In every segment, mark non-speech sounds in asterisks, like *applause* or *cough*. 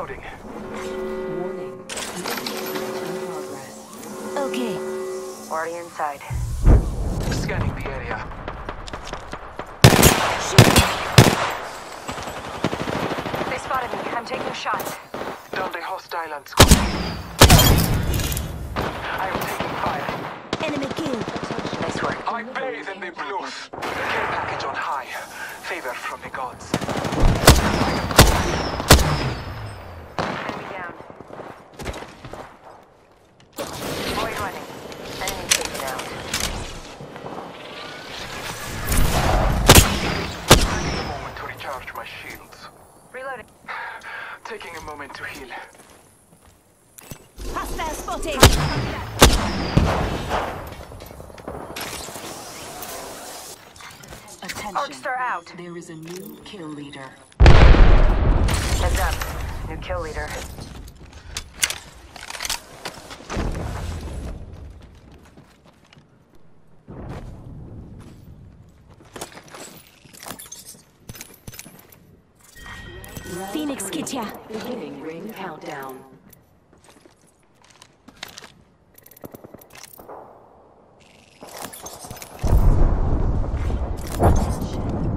Reloading. Warning. Okay. Already inside. Scanning the area. They spotted me. I'm taking shots. Downed a hostile and squad. I am taking fire. Enemy killed. Nice work. I bathe in the blues. Care package on high. Favor from the gods. Enemy down. Boy running. Enemy taken out. Taking a moment to recharge my shields. Reloading. Taking a moment to heal. Hostile spotted. Attention. Arcs out. There is a new kill leader. Heads up. New kill leader. Phoenix kit here. Beginning ring countdown.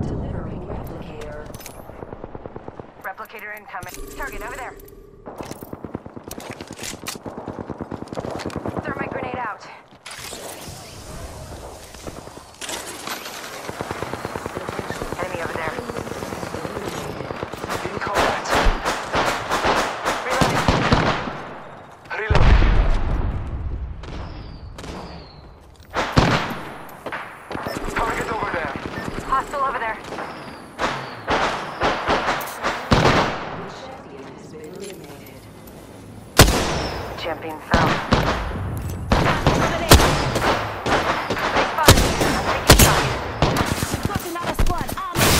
Delivering replicator. Replicator incoming. Target over there. Thermite grenade out. Enemy over there. In combat. Reloading. Reloading. Target over there. Hostile over there. The champion has been eliminated. Champion fell. Over there. They spotted me. I'm taking shots. Got another squad. Armor.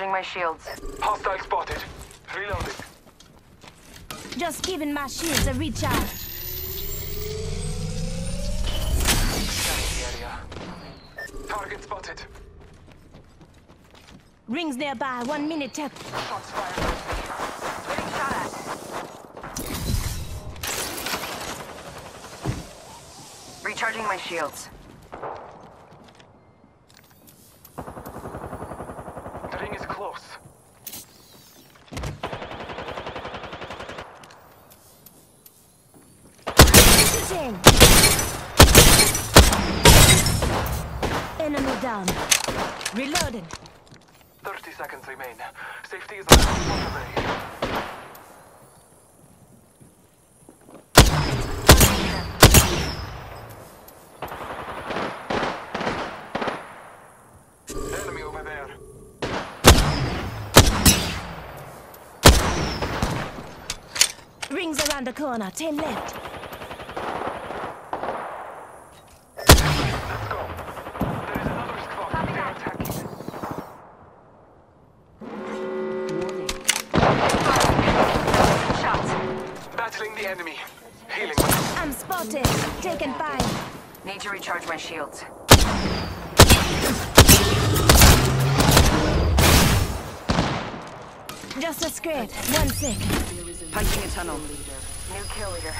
Recharging my shields. Hostile spotted. Reloading. Just giving my shields a recharge. Scanning the area. Target spotted. Rings nearby. One minute tap. Shots fired. Getting shot at. Recharging my shields. The ring is close. Shooting. Enemy down. Reloading. 30 seconds remain. Safety is on the way. Enemy over there. Rings around the corner. Ten left. Let's go. There is another squad. They are attacking. Warning. Shots. Battling the enemy. Healing myself. I'm spotted. Taken fire. Need to recharge my shields. Just a scrape. One second. There is a Punching a tunnel. New kill leader.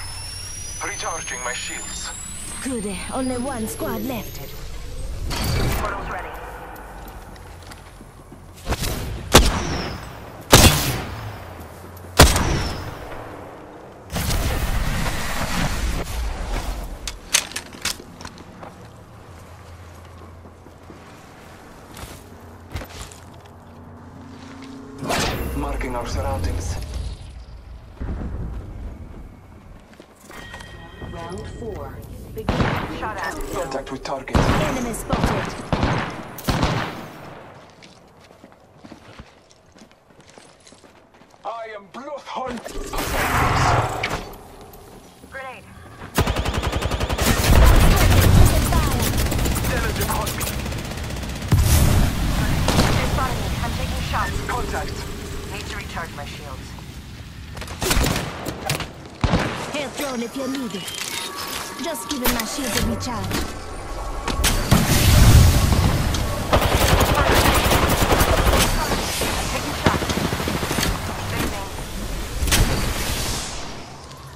Recharging my shields. Good. Only one squad left. Marking our surroundings. Round four. Beginning Shot at. Contact with target. Enemy spotted. down if you're needed. Just give my shield to recharge.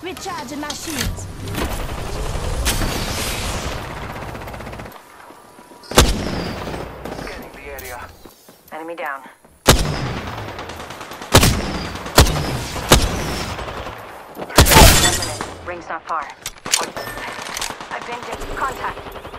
Recharging my shields. Scanning the area. Enemy down. Ring's not far. I've been taking contact.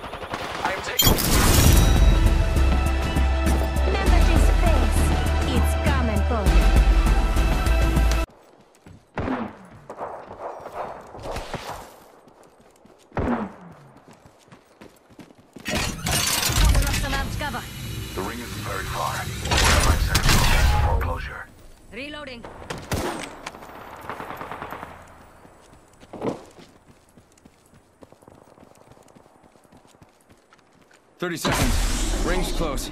30 seconds. Range close.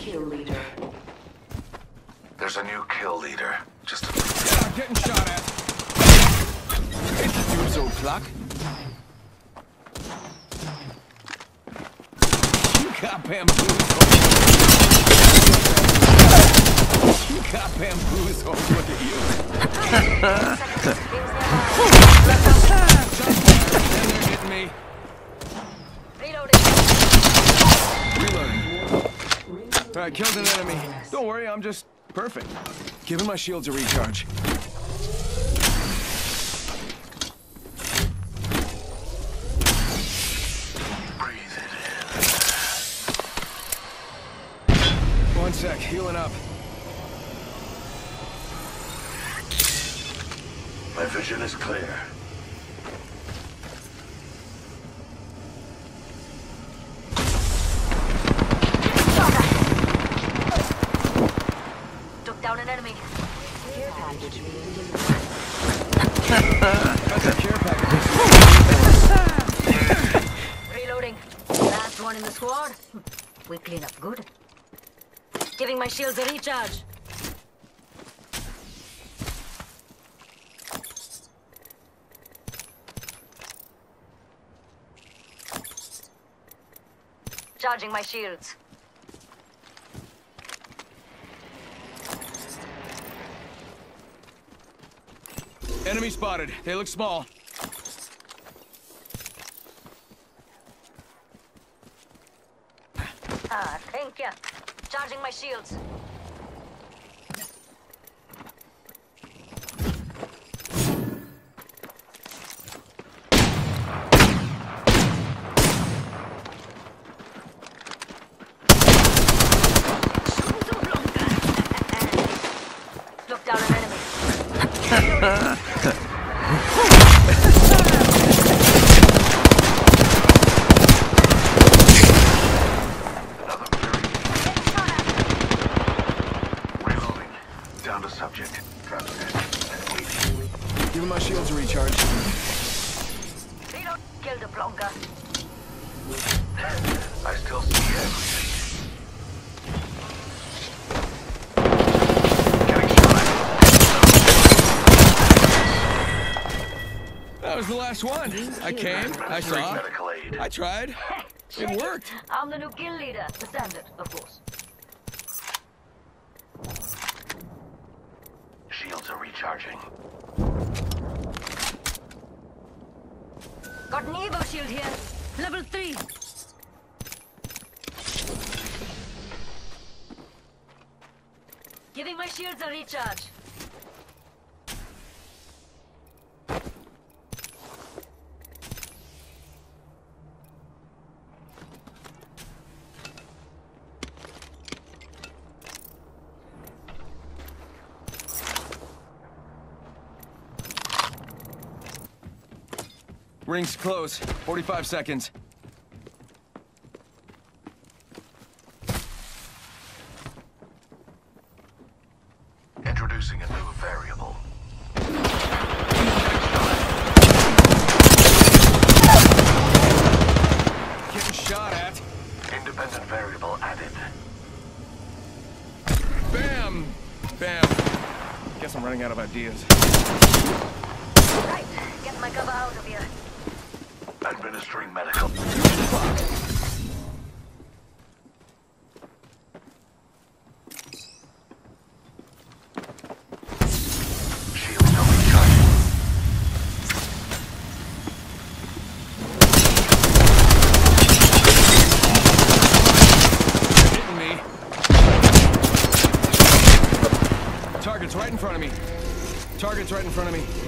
Kill leader. There's a new kill leader. Just a... Yeah, getting shot at. It's two o'clock. You got bamboozled. You got bamboozled. Look at you. *laughs* Right, killed an enemy. Don't worry, I'm just perfect. Giving my shields a recharge. One sec, healing up. My vision is clear. Took down an enemy. Care package being delivered. Got that care package. Reloading. Last one in the squad. We clean up good. Giving my shields a recharge. Charging my shields. Enemy spotted. They look small. Ah, thank you. Charging my shields. Look down an enemy. Another fury. Reloading. Down to subject. Transmit. And waiting. Giving my shields a recharge. Reload. Kill the Blanca. I still see everything. Getting shot That was the last one. I came, I saw, medical. I tried. *laughs* It worked. I'm the new kill leader. The standard, of course. Shields are recharging. Got an Evo shield here. Level 3. Giving my shields a recharge. Ring's close. 45 seconds. Introducing a new variable. Getting shot at. Independent variable added. Bam! Bam. Guess I'm running out of ideas. Target's right in front of me.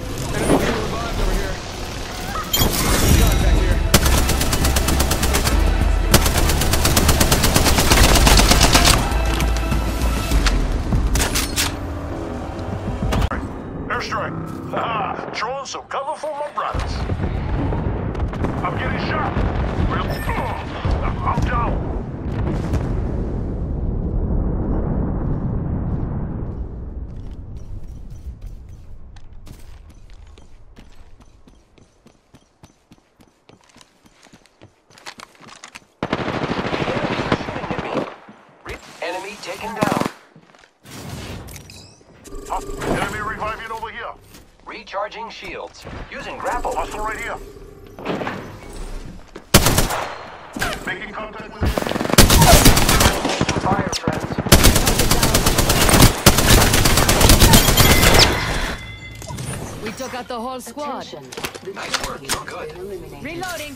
Taken down. Huh, enemy reviving over here. Recharging shields. Using grapple. Hostile right here. Making contact with Fire, friends. We took out the whole squad. Attention. The Nice work, you're good. Reloading.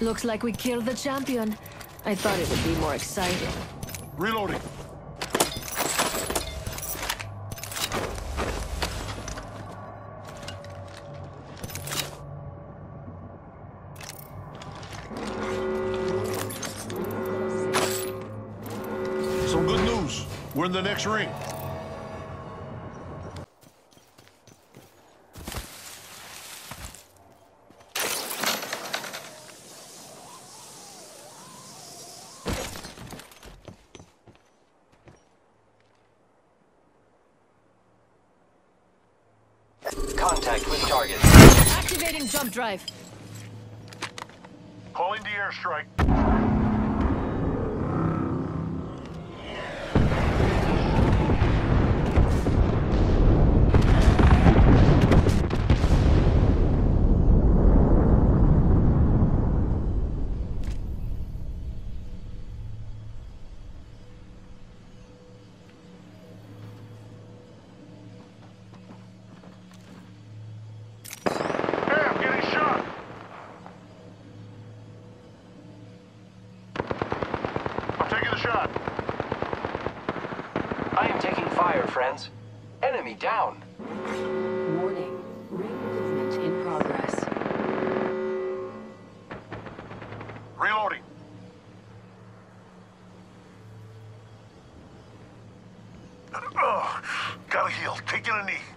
Looks like we killed the champion. I thought it would be more exciting. Reloading. Some good news. We're in the next ring. Contact with target. Activating jump drive. Calling the airstrike. Friends. Enemy down. Warning. Ring movement in progress. Reloading. Ugh, gotta heal. Taking a knee.